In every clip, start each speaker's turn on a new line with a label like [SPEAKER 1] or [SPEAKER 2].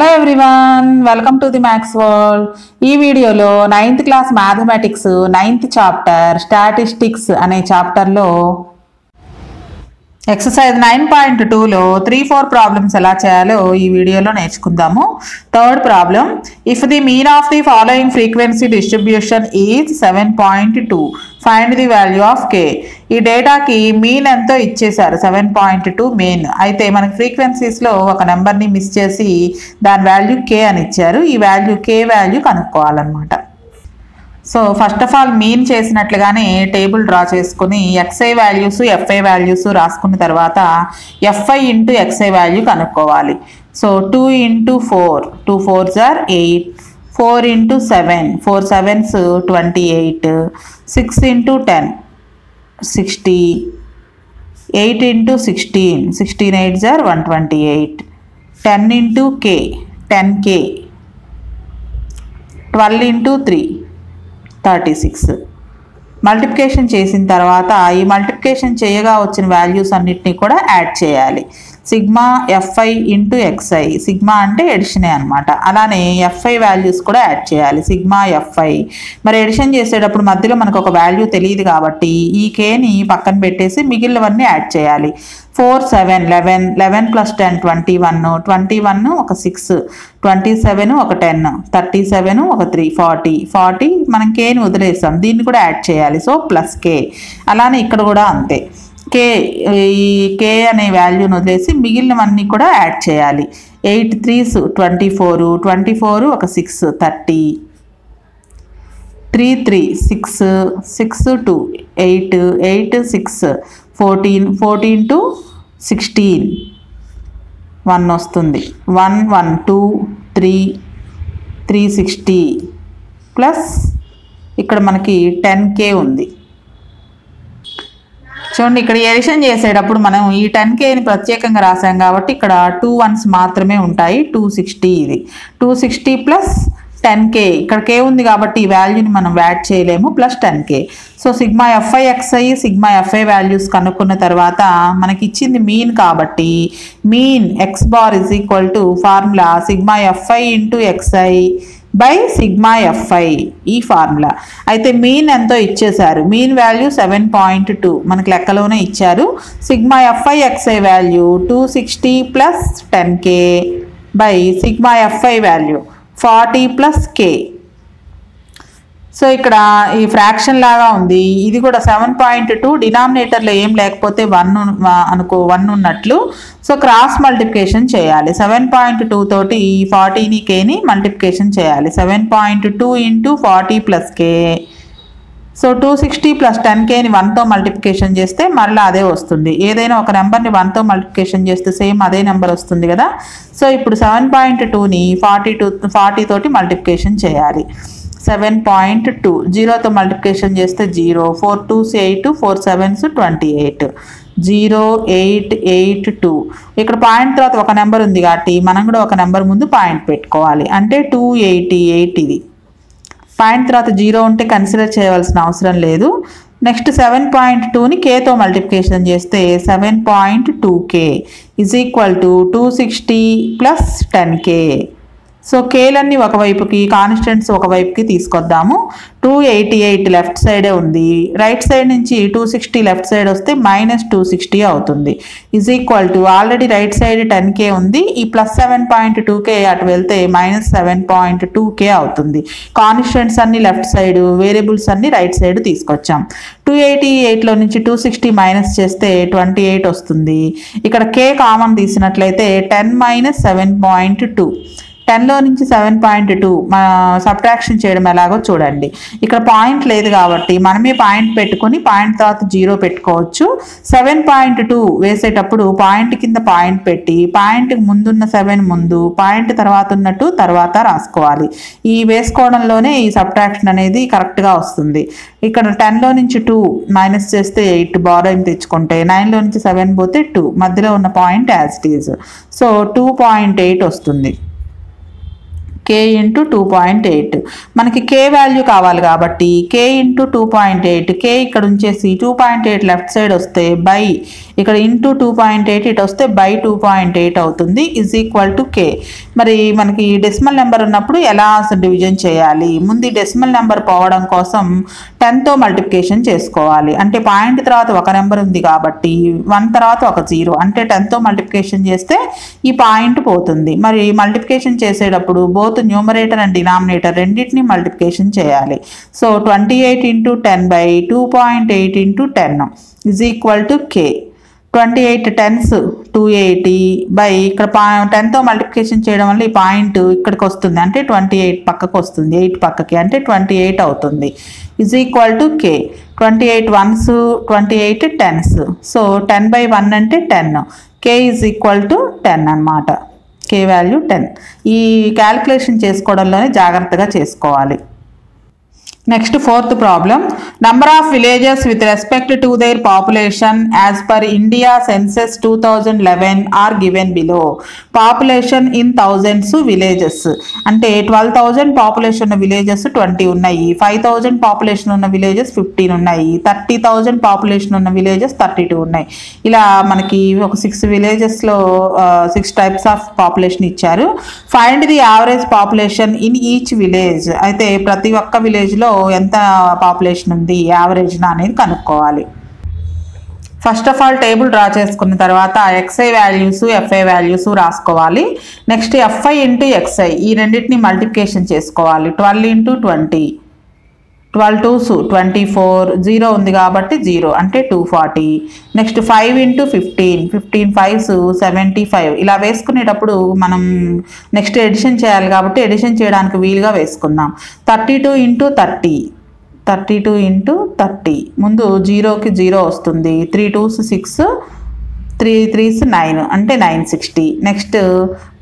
[SPEAKER 1] Hello everyone welcome to the maths world ఈ వీడియోలో ninth class mathematics ninth chapter statistics అనే చాప్టర్లో exercise nine point టూలో three four problems ఎలా చేయాలో ఈ వీడియోలో నేర్చుకుందాము. Third problem if the mean of the following frequency distribution is seven point two find the value of K ఈ డేటాకి మీన్ ఎంతో ఇచ్చేశారు సెవెన్ పాయింట్ టూ మెయిన్ అయితే మనకి ఫ్రీక్వెన్సీస్లో ఒక నెంబర్ని మిస్ చేసి దాని వాల్యూ కే అని ఇచ్చారు. ఈ వాల్యూ కే వాల్యూ కనుక్కోవాలన్నమాట. So first of all mean చేసినట్లుగానే table draw చేసుకుని x i values f i values రాసుకున్న తర్వాత f i into x i value కనుక్కోవాలి. So two into four two four are eight four into seven four sevens twenty eight six into ten sixty eight into sixteen sixteen eight are one twenty eight ten into K ten K twelve into three thirty six. Multiplication చేసిన తర్వాత ఈ multiplication చేయగా వచ్చిన values అన్నిటినీ కూడా add చేయాలి. Sigma f i into x i. Sigma అంటే ఎడిషనే అనమాట అలానే ఎఫ్ఐ వాల్యూస్ కూడా యాడ్ చేయాలి. Sigma f i. మరి ఎడిషన్ చేసేటప్పుడు మధ్యలో మనకు ఒక వాల్యూ తెలియదు కాబట్టి ఈ కేని పక్కన పెట్టేసి మిగిలినవన్నీ యాడ్ చేయాలి. Four seven eleven. Eleven plus ten twenty one. Twenty one ఒక సిక్స్. ట్వంటీ సెవెన్ ఒక టెన్. థర్టీ సెవెన్ ఒక త్రీ. ఫార్టీ. ఫార్టీ మనం కేని వదిలేసాం. దీన్ని కూడా యాడ్ చేయాలి. So plus K. అలానే ఇక్కడ కూడా అంతే. కే ఈ కే అనే వాల్యూను వదిలేసి మిగిలినవన్నీ కూడా యాడ్ చేయాలి. Eight threes twenty four twenty four ఒక six thirty three three six six two eight eight six fourteen fourteen two sixteen one వస్తుంది. One one two three three sixty plus ఇక్కడ మనకి టెన్ కే ఉంది. చూడండి ఇక్కడ edition చేసేటప్పుడు మనం ఈ టెన్ కేని ప్రత్యేకంగా రాసాం కాబట్టి ఇక్కడ టూ వన్స్ మాత్రమే ఉంటాయి. టూ సిక్స్టీ ఇది. Two sixty plus ten K ఇక్కడ కే ఉంది కాబట్టి ఈ వాల్యూని మనం యాడ్ చేయలేము. Plus ten K so sigma f i x i sigma f i values కనుక్కున్న తర్వాత మనకి ఇచ్చింది మీన్ కాబట్టి mean x bar is equal to formula sigma f i into x i by sigma f i ఈ formula అయితే mean ఎంతో ఇచ్చేశారు? Mean value seven point two మనకు లెక్కలోనే ఇచ్చారు. Sigma f i x i value two sixty plus ten K by sigma f i value forty plus K so ఇక్కడ ఈ fraction లాగా ఉంది. ఇది కూడా సెవెన్ పాయింట్ టూ డినామినేటర్లో ఏం లేకపోతే వన్ అనుకో వన్ ఉన్నట్లు. సో క్రాస్ మల్టిప్లికేషన్ చేయాలి. సెవెన్ పాయింట్ టూ తోటి ఈ ఫార్టీని కేని మల్టిప్లికేషన్ చేయాలి. Seven point two into forty plus K so two sixty plus ten కేని వన్తో మల్టిప్లికేషన్ చేస్తే మరలా అదే వస్తుంది. ఏదైనా ఒక నెంబర్ని వన్తో మల్టిప్లికేషన్ చేస్తే సేమ్ అదే నెంబర్ వస్తుంది కదా. సో ఇప్పుడు సెవెన్ పాయింట్ టూని ఫార్టీ టూ ఫార్టీ తోటి మల్టిప్లికేషన్ చేయాలి. సెవెన్ పాయింట్ టూ జీరోతో మల్టిప్లికేషన్ చేస్తే zero four twos eight four sevens twenty eight zero eight eight two ఇక్కడ పాయింట్ తర్వాత ఒక నెంబర్ ఉంది కాబట్టి మనం కూడా ఒక నెంబర్ ముందు పాయింట్ పెట్టుకోవాలి. అంటే టూ ఎయిటీ ఎయిట్ ఇది. పాయింట్ తర్వాత జీరో ఉంటే కన్సిడర్ చేయవలసిన అవసరం లేదు. నెక్స్ట్ సెవెన్ పాయింట్ టూని కేతో మల్టిప్లికేషన్ చేస్తే seven point two K is equal to two sixty plus ten K so కేలన్నీ ఒకవైపుకి కాన్స్టెంట్స్ ఒకవైపుకి తీసుకొద్దాము. టూ ఎయిటీ ఎయిట్ లెఫ్ట్ సైడే ఉంది. రైట్ సైడ్ నుంచి టూ సిక్స్టీ లెఫ్ట్ సైడ్ వస్తే మైనస్ టూ సిక్స్టీ అవుతుంది. Is equal to already right side ten K ఉంది. ఈ plus seven point two k అటు వెళ్తే minus seven point two k అవుతుంది. కాన్స్టెంట్స్ అన్ని లెఫ్ట్ సైడ్ వేరియబుల్స్ అన్ని రైట్ సైడ్ తీసుకొచ్చాం. టూ ఎయిటీ ఎయిట్లో నుంచి టూ సిక్స్టీ మైనస్ చేస్తే ట్వంటీ ఎయిట్ వస్తుంది. ఇక్కడ కే common తీసినట్లయితే ten minus seven point two టెన్లో నుంచి సెవెన్ పాయింట్ టూ సబ్ట్రాక్షన్ చేయడం ఎలాగో చూడండి. ఇక్కడ పాయింట్ లేదు కాబట్టి మనమే పాయింట్ పెట్టుకొని పాయింట్ తర్వాత జీరో పెట్టుకోవచ్చు. సెవెన్ పాయింట్ టూ వేసేటప్పుడు పాయింట్ కింద పాయింట్ పెట్టి పాయింట్ ముందున్న సెవెన్ ముందు పాయింట్ తర్వాత ఉన్నట్టు తర్వాత రాసుకోవాలి. ఈ వేసుకోవడంలోనే ఈ సబ్ట్రాక్షన్ అనేది కరెక్ట్గా వస్తుంది. ఇక్కడ టెన్లో నుంచి టూ మైనస్ చేస్తే ఎయిట్ బారోయింగ్ తెచ్చుకుంటే నైన్లో నుంచి సెవెన్ పోతే టూ మధ్యలో ఉన్న point as it is. So two point eight వస్తుంది. K into two point eight మనకి కే వాల్యూ కావాలి కాబట్టి k into two point eight k ఇక్కడ ఉంచేసి two point eight left side వస్తే బై ఇక్కడ ఇంటూ టూ పాయింట్ ఎయిట్ ఇటు వస్తే బై టూ పాయింట్ ఎయిట్ అవుతుంది ఇజ్ ఈక్వల్ టు కే మరి మనకి డెసిమల్ నెంబర్ ఉన్నప్పుడు ఎలా డివిజన్ చేయాలి? ముందు డెసిమల్ నెంబర్ పోవడం కోసం టెన్తో మల్టిప్లికేషన్ చేసుకోవాలి. అంటే పాయింట్ తర్వాత ఒక నెంబర్ ఉంది కాబట్టి వన్ తర్వాత ఒక జీరో అంటే టెన్తో మల్టిప్లికేషన్ చేస్తే ఈ పాయింట్ పోతుంది. మరి మల్టిప్లికేషన్ చేసేటప్పుడు బోత్ న్యూమరేటర్ అండ్ డినామినేటర్ రెండింటిని మల్టిప్లికేషన్ చేయాలి. So twenty eight into ten by two point eight into ten is equal to k twenty eight tens two eighty by ఇక్కడ పా టెన్తో మల్టిప్లికేషన్ చేయడం వల్ల ఈ పాయింట్ ఇక్కడికి వస్తుంది. అంటే ట్వంటీ ఎయిట్ పక్కకు వస్తుంది. ఎయిట్ పక్కకి అంటే ట్వంటీ ఎయిట్ అవుతుంది. Is equal to k twenty eight ones twenty eight tens so ten by one అంటే ten k is equal to ten అనమాట కే వాల్యూ టెన్ ఈ క్యాలిక్యులేషన్ చేసుకోవడంలోనే జాగ్రత్తగా చేసుకోవాలి. Next fourth problem number of villages with respect to their population as per India census two thousand eleven are given below population in thousands villages అంటే twelve thousand population ఉన్న villages twenty ఉన్నాయి. Five thousand population ఉన్న villages fifteen ఉన్నాయి. Thirty thousand population ఉన్న villages thirty two ఉన్నాయి. ఇలా మనకి ఒక సిక్స్ విలేజెస్లో సిక్స్ టైప్స్ ఆఫ్ పాపులేషన్ ఇచ్చారు. Find the average population in each village అయితే ప్రతి ఒక్క విలేజ్లో ఎంత పాపులేషన్ ఉంది యావరేజ్ అనేది కనుక్కోవాలి. First of all table draw చేసుకున్న తర్వాత x i values f i values రాసుకోవాలి. Next f i into x i ఈ రెండింటిని మల్టిప్లికేషన్ చేసుకోవాలి. Twelve into twenty twelve twos twenty four zero ఉంది కాబట్టి జీరో అంటే two forty. Next five into fifteen fifteen fives seventy five. ఇలా వేసుకునేటప్పుడు మనం నెక్స్ట్ ఎడిషన్ చేయాలి కాబట్టి ఎడిషన్ చేయడానికి వీలుగా వేసుకుందాం. Thirty two into thirty. Thirty two into thirty. ముందు జీరోకి జీరో వస్తుంది. Three twos six three threes nine అంటే nine sixty. Next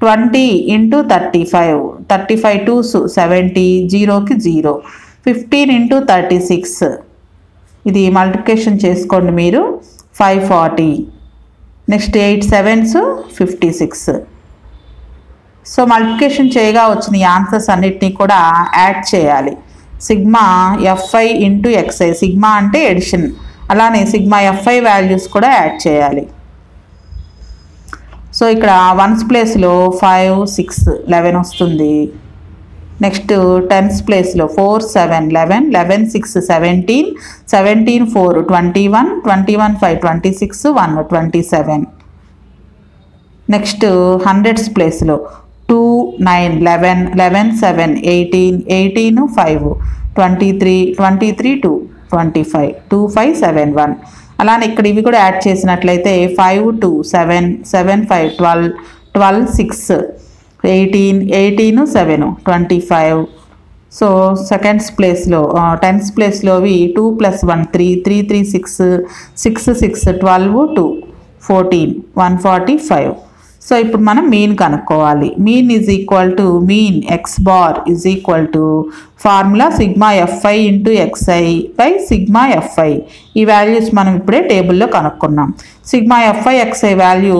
[SPEAKER 1] twenty into thirty five. Thirty five twos seventy జీరోకి zero. Fifteen into thirty six. ఇది multiplication చేసుకోండి మీరు. Five forty. Next eight sevens fifty six. So multiplication చేయగా వచ్చిన ఈ answers అన్నిటినీ కూడా యాడ్ చేయాలి. Sigma f i into x i. Sigma అంటే ఎడిషన్. అలానే సిగ్మా ఎఫ్ఐ వాల్యూస్ కూడా యాడ్ చేయాలి. సో ఇక్కడ వన్స్ ప్లేస్లో ఫైవ్ సిక్స్ లెవెన్ వస్తుంది. నెక్స్ట్ టెన్స్ ప్లేస్లో four seven eleven eleven six seventeen seventeen four twenty one twenty one five twenty six one twenty seven. Next hundreds ప్లేస్లో two nine eleven eleven seven eighteen eighteen five twenty three twenty three two twenty five two five seven one. అలానే ఇక్కడ ఇవి కూడా add చేసినట్లయితే five two seven seven five twelve twelve six eighteen eighteen seven twenty five. So seconds ప్లేస్లో tens ప్లేస్లోవి two plus one three three three six six six twelve two fourteen one forty five. So ఇప్పుడు మనం mean కనుక్కోవాలి. Mean is equal to mean x bar is equal to formula sigma f i into x i by sigma f i. ఈ values మనం ఇప్పుడే టేబుల్లో కనుక్కున్నాం. Sigma f i x i value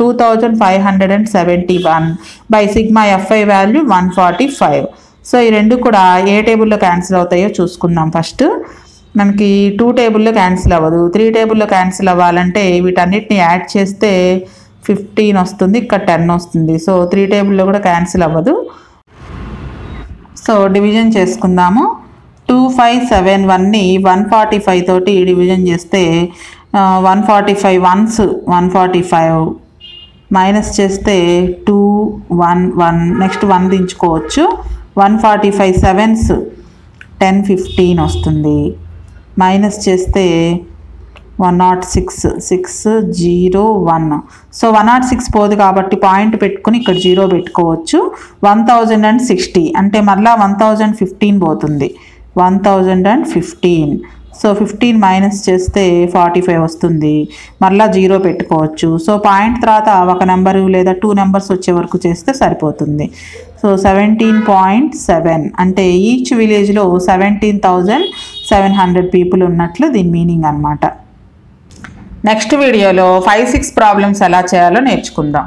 [SPEAKER 1] two thousand five hundred and seventy one by sigma f i value one forty five so ఈ రెండు కూడా ఏ టేబుల్లో cancel అవుతాయో చూసుకుందాం ఫస్ట్ మనకి టూ టేబుల్లో క్యాన్సిల్ అవ్వదు. త్రీ టేబుల్లో క్యాన్సిల్ అవ్వాలంటే వీటన్నిటిని యాడ్ చేస్తే ఫిఫ్టీన్ వస్తుంది ఇక్కడ టెన్ వస్తుంది. సో త్రీ టేబుల్లో కూడా క్యాన్సిల్ అవ్వదు. సో డివిజన్ చేసుకుందాము. టూ ఫైవ్ సెవెన్ వన్ని వన్ ఫార్టీ ఫైవ్ తోటి డివిజన్ చేస్తే one forty five ones one forty five minus చేస్తే two one one next one దించుకోవచ్చు. One forty five sevens ten fifteen వస్తుంది. Minus చేస్తే one not six six zero one. So one not six పోదు కాబట్టి point పెట్టుకుని ఇక్కడ zero పెట్టుకోవచ్చు. One thousand and sixty అంటే మళ్ళీ వన్ థౌజండ్ ఫిఫ్టీన్ పోతుంది. One thousand and fifteen. So fifteen minus చేస్తే ఫార్టీ ఫైవ్ వస్తుంది. మళ్ళీ జీరో పెట్టుకోవచ్చు. సో పాయింట్ తర్వాత ఒక నెంబరు లేదా టూ నెంబర్స్ వచ్చే వరకు చేస్తే సరిపోతుంది. సో సెవెంటీన్ పాయింట్ సెవెన్ అంటే ఈచ్ విలేజ్లో seventeen thousand seven hundred people ఉన్నట్లు దీని మీనింగ్ అనమాట నెక్స్ట్ వీడియోలో ఫైవ్ సిక్స్ ప్రాబ్లమ్స్ ఎలా చేయాలో నేర్చుకుందాం.